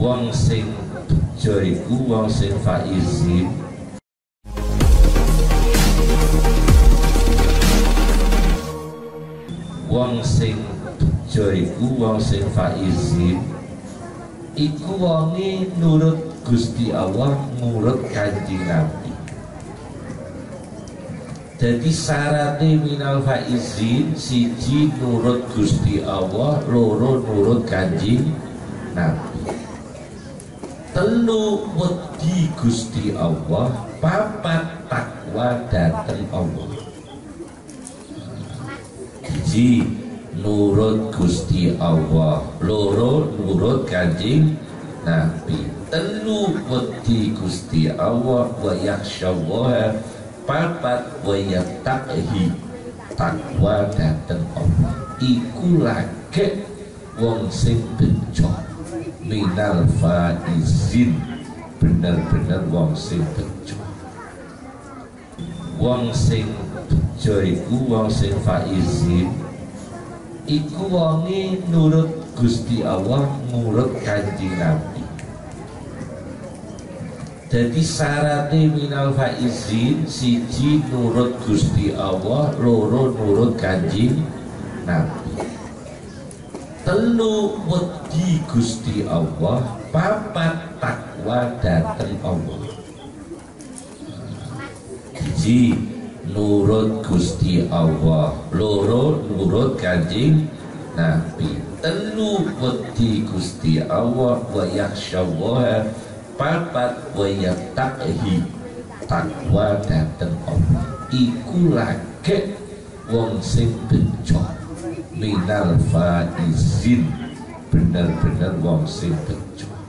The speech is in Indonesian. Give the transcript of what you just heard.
wong sing bejo wong sing faizin. Wong sing bejo wong sing faizin. Iku wonge nurut Gusti Allah nurut kanjeng Nabi. Jadi syaratnya minal faizin siji nurut Gusti Allah loro nurut kanjeng Nabi telu wedi Gusti Allah papat takwa dateng Allah. Siji nurut Gusti Allah loro nurut kanjeng Nabi. Telu wedi Gusti Allah wa yakhsyallaha papat wa yattaqhi takwa dateng Allah. Iku lagi wong sing bejo minal faizin. Bener-bener wong sing bejo. Wong sing bejo iku wong sing faizin. Iku wonge nurut Gusti Allah nurut kanjeng Nabi. Jadi syaratnya minal faizin siji nurut Gusti Allah loro nurut kanjeng Nabi telu wedi Gusti Allah papat takwa dateng Allah. Siji nurut Gusti Allah loro nurut kanjeng Nabi. Telu wedi Gusti Allah wa yakhsyallaha papat wa yattaqhi takwa dateng Allah. Iku lagi wong sing bejo minal faizin. Bener-bener wong sing bejo